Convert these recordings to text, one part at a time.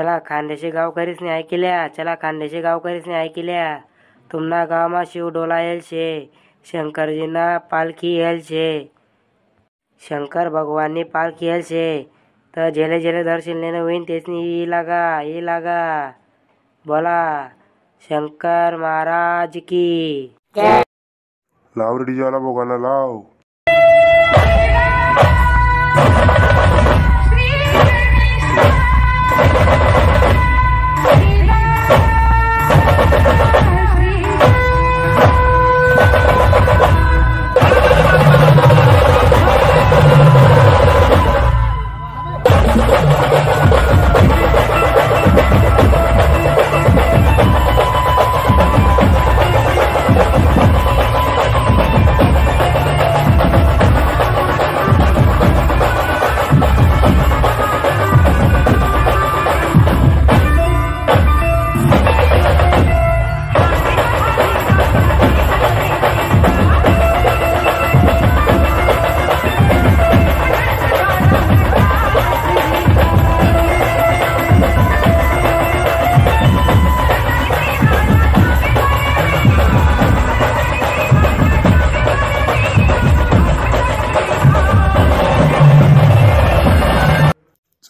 चला खानदेशी नाही ऐकिल्या चला खानदेशी नाही ऐकिल्या. तुमना गावमा शिव डोला येल शे शंकरजीना पालखी येल शे शंकर भगवाननी पालखी येल शे तर झेले झेले दर्शन लेणं होईन तेचनी ई लागा ये लागा. बोला शंकर महाराज की. लाव रेडी जाला बघायला लाव.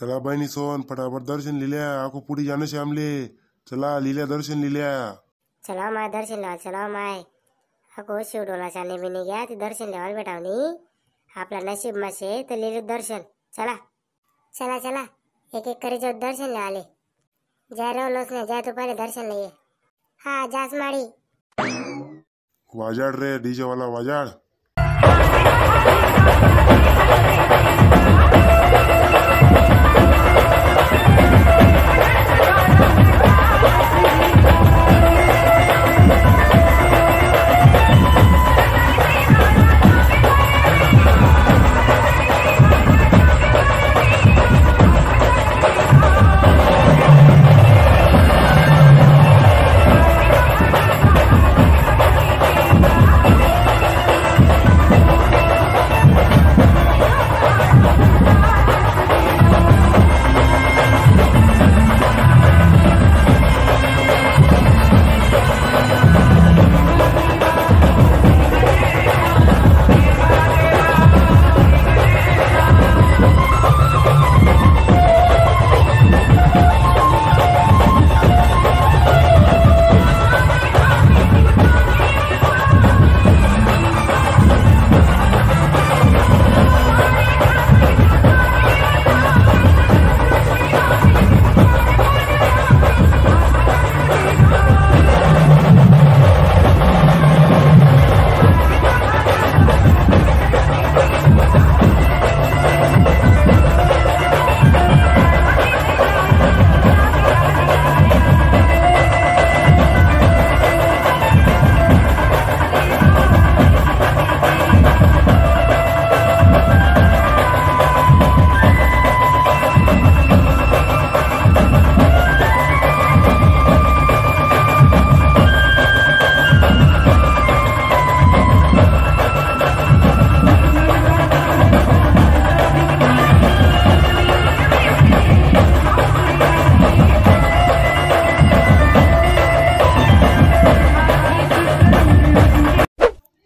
चला बहिणी सोन फटाफट दर्शन लिहिल्या आखो पुढे जाणं श्यामले चला लिहिल्या दर्शन लिहिल्या. चला माय दर्शन लेवाल चला माय. अगो शिवडोलाच्या नेबीने घ्या ते दर्शन लेवाल बेटावनी आपला नशीब मासे तर लिहिले दर्शन. चला. चला चला. एक एक करी जो दर्शन लेवाले जय रोलोस ने जय तू पहिले दर्शन लिए हा जास माडी. वाजाड रे डीजे वाला वाजाड.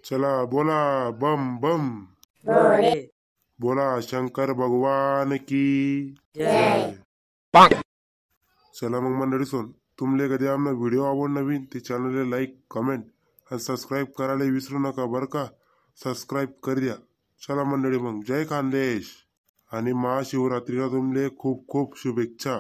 चला बोला बम बम. बोला. शंकर भगवान की. जय. चला मग मंडळी सोन तुमले कधी आमना व्हिडिओ आवड नवीन ते चॅनलला लाईक कमेंट आणि सबस्क्राईब करायला विसरू नका बरं का? सबस्क्राईब कर द्या. चला मंडळी मग जय खानदेश आणि महाशिवरात्रीला तुमले खूप खूप शुभेच्छा.